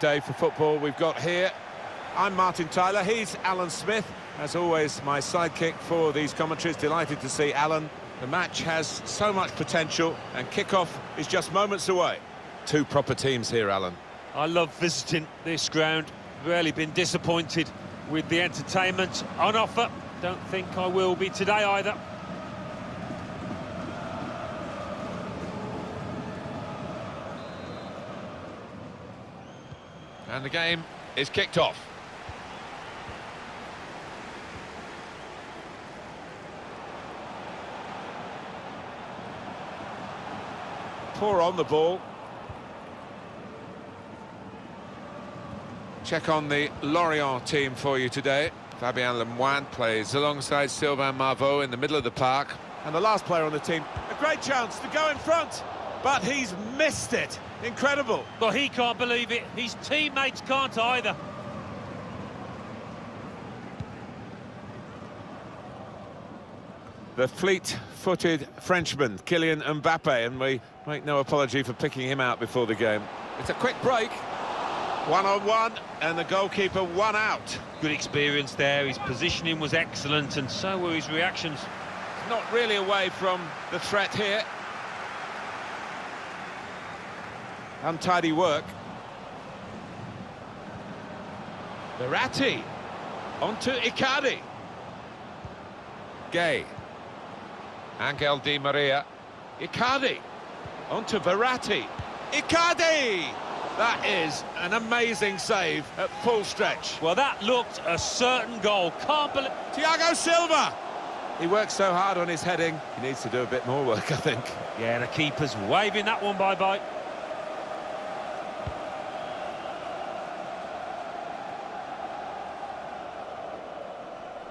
Day for football we've got here. I'm Martin Tyler, he's Alan Smith. As always, my sidekick for these commentaries. Delighted to see Alan. The match has so much potential and kick-off is just moments away. Two proper teams here, Alan. I love visiting this ground. Rarely been disappointed with the entertainment on offer. Don't think I will be today either. And the game is kicked off. Poor on the ball. Check on the Lorient team for you today. Fabien Lemoine plays alongside Sylvain Marveaux in the middle of the park. And the last player on the team, a great chance to go in front, but he's missed it. Incredible. But he can't believe it. His teammates can't either. The fleet-footed Frenchman, Kylian Mbappe, and we make no apology for picking him out before the game. It's a quick break. One-on-one, and the goalkeeper one out. Good experience there. His positioning was excellent, and so were his reactions. Not really away from the threat here. Untidy work. Verratti. Onto Icardi. Gueye. Angel Di Maria. Icardi. Onto Verratti. Icardi! That is an amazing save at full stretch. Well, that looked a certain goal. Can't believe... Thiago Silva! He works so hard on his heading, he needs to do a bit more work, I think. Yeah, the keeper's waving that one bye-bye.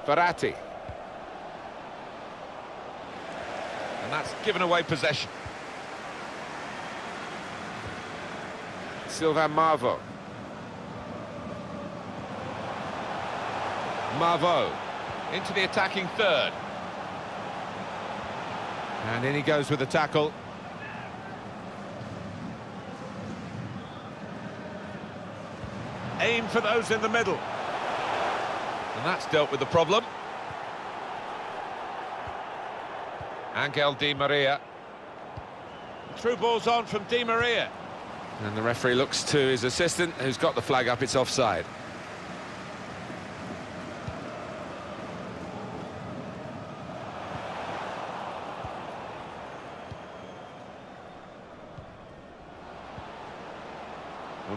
Verratti. And that's given away possession. Sylvain Marveaux. Marveaux into the attacking third. And in he goes with the tackle. Aim for those in the middle. That's dealt with the problem. Angel Di Maria. Through balls on from Di Maria. And the referee looks to his assistant, who's got the flag up, it's offside.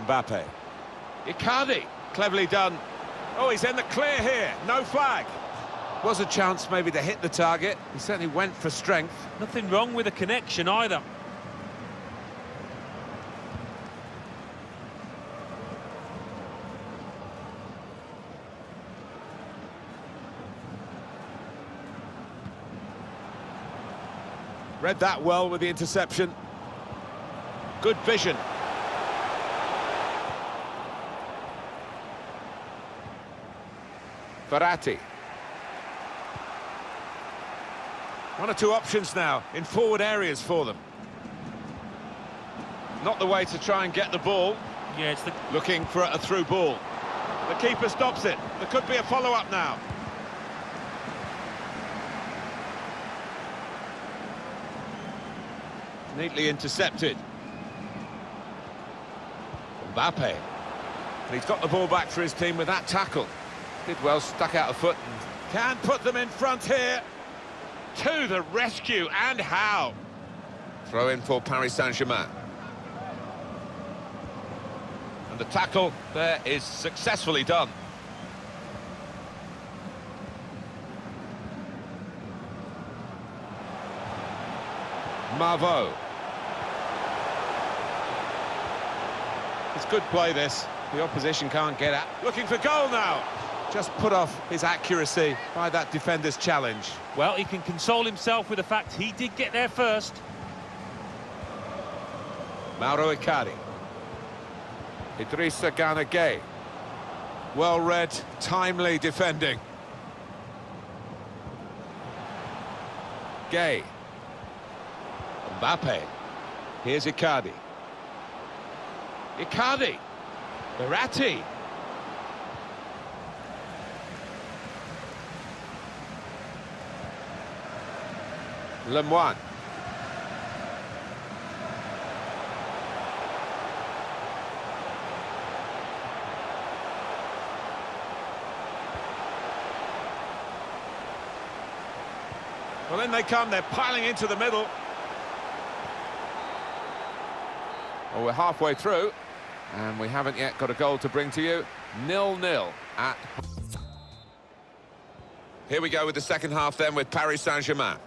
Mbappe. Icardi, cleverly done. Oh, he's in the clear here, no flag. Was a chance maybe to hit the target. He certainly went for strength. Nothing wrong with the connection either. Read that well with the interception. Good vision. Verratti. One or two options now in forward areas for them. Not the way to try and get the ball. Yeah, it's the... Looking for a through ball. The keeper stops it. There could be a follow-up now. Neatly intercepted. Mbappe. And he's got the ball back for his team with that tackle. Did well, stuck out a foot and can put them in front here. To the rescue, and how? Throw in for Paris Saint-Germain. And the tackle there is successfully done. Marveaux. It's good play, this. The opposition can't get at. Looking for goal now. Just put off his accuracy by that defender's challenge. Well, he can console himself with the fact he did get there first. Mauro Icardi. Idrissa Gana Gueye. Well-read, timely defending. Gueye. Mbappe. Here's Icardi. Icardi. Verratti. Lemoine. Well, in they come, they're piling into the middle. Well, we're halfway through, and we haven't yet got a goal to bring to you. Nil-nil at... Here we go with the second half then with Paris Saint-Germain.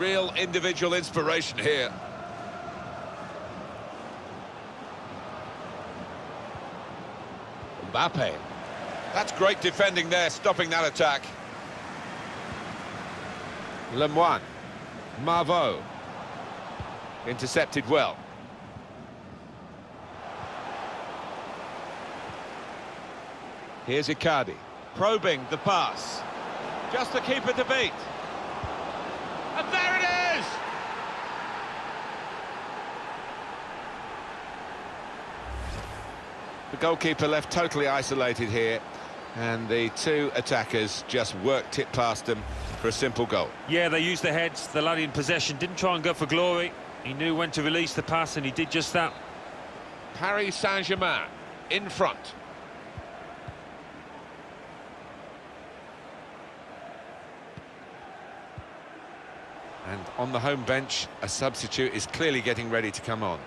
Real individual inspiration here. Mbappe. That's great defending there, stopping that attack. Lemoine. Marveaux. Intercepted well. Here's Icardi. Probing the pass. Just the keeper to beat. And there it is! The goalkeeper left totally isolated here, and the two attackers just worked it past them for a simple goal. Yeah, they used their heads, the lad in possession, didn't try and go for glory. He knew when to release the pass, and he did just that. Paris Saint-Germain in front. And on the home bench, a substitute is clearly getting ready to come on.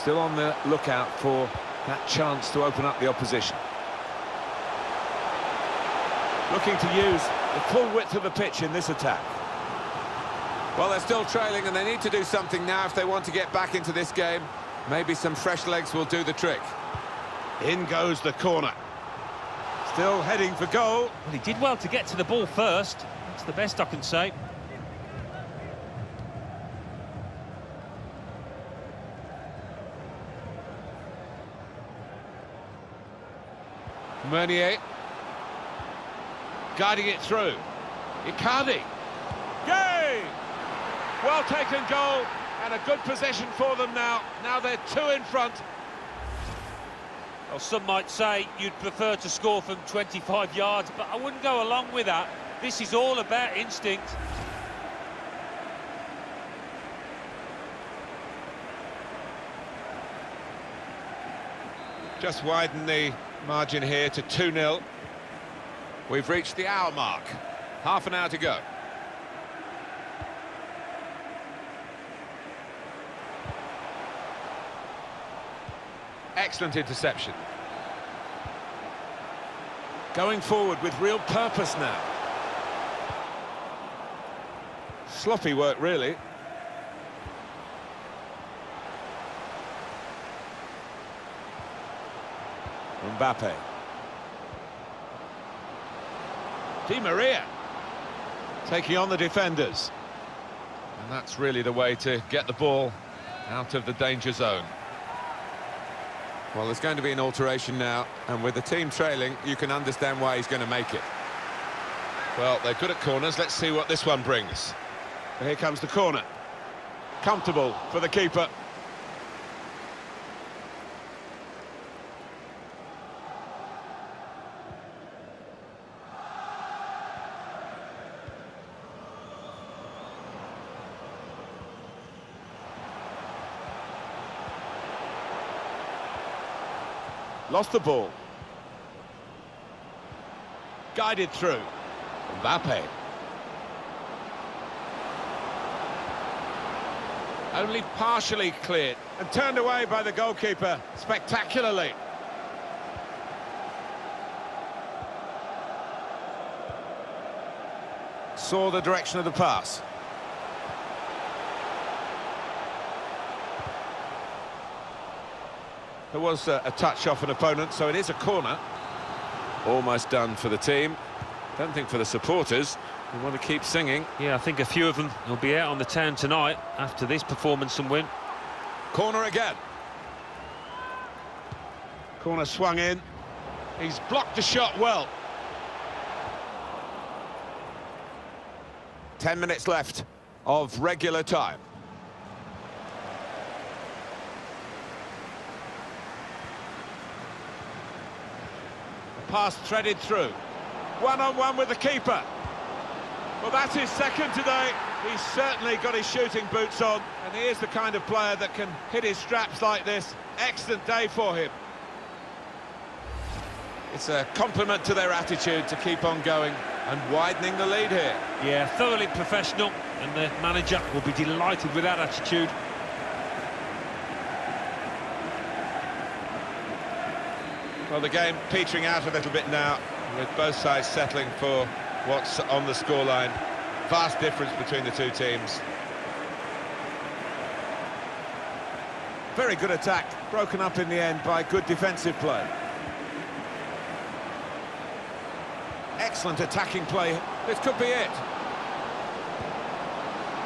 Still on the lookout for that chance to open up the opposition. Looking to use the full width of the pitch in this attack. Well, they're still trailing and they need to do something now if they want to get back into this game. Maybe some fresh legs will do the trick. In goes the corner. Still heading for goal. Well, he did well to get to the ball first. That's the best I can say. Meunier. Guiding it through. Icardi. Gueye! Well taken goal and a good possession for them now. Now they're two in front. Well, some might say you'd prefer to score from 25 yards, but I wouldn't go along with that. This is all about instinct. Just widen the margin here to 2-0. We've reached the hour mark. Half an hour to go. Excellent interception. Going forward with real purpose now. Sloppy work, really. Mbappe. Di Maria taking on the defenders. And that's really the way to get the ball out of the danger zone. Well, there's going to be an alteration now, and with the team trailing, you can understand why he's going to make it. Well, they're good at corners. Let's see what this one brings. Here comes the corner. Comfortable for the keeper. Lost the ball. Guided through. Mbappe. Only partially cleared and turned away by the goalkeeper spectacularly. Saw the direction of the pass. There was a, a, touch off an opponent, so it is a corner. Almost done for the team. Don't think for the supporters. We want to keep singing. Yeah, I think a few of them will be out on the town tonight after this performance and win. Corner again. Corner swung in. He's blocked the shot well. Ten minutes left of regular time. Pass threaded through. One-on-one with the keeper. Well, that's his second today. He's certainly got his shooting boots on, and he is the kind of player that can hit his straps like this. Excellent day for him. It's a compliment to their attitude to keep on going and widening the lead here. Yeah, thoroughly professional, and the manager will be delighted with that attitude. Well, the game petering out a little bit now, with both sides settling for what's on the scoreline. Vast difference between the two teams. Very good attack, broken up in the end by good defensive play. Excellent attacking play. This could be it.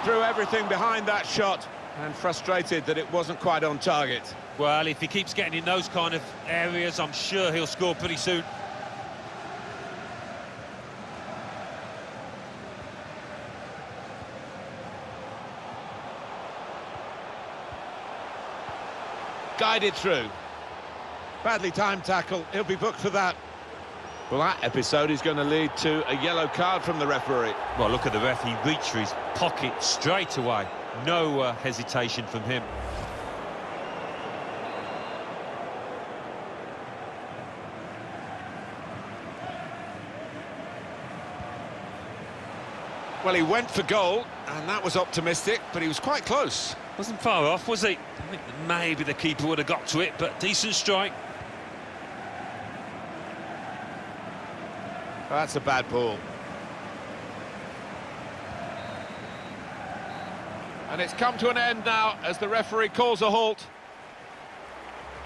Threw everything behind that shot and frustrated that it wasn't quite on target. Well, if he keeps getting in those kind of areas, I'm sure he'll score pretty soon. Guided through. Badly timed tackle. He'll be booked for that. Well, that episode is going to lead to a yellow card from the referee. Well, look at the ref. He reached for his pocket straight away. No uh, hesitation from him. Well, he went for goal, and that was optimistic, but he was quite close. Wasn't far off, was he? I think maybe the keeper would have got to it, but decent strike. That's a bad ball. And it's come to an end now as the referee calls a halt.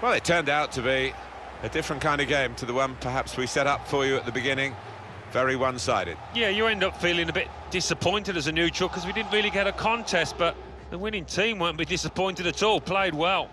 Well, it turned out to be a different kind of game to the one perhaps we set up for you at the beginning. Very one-sided. Yeah, you end up feeling a bit disappointed as a neutral because we didn't really get a contest, but the winning team won't be disappointed at all, played well.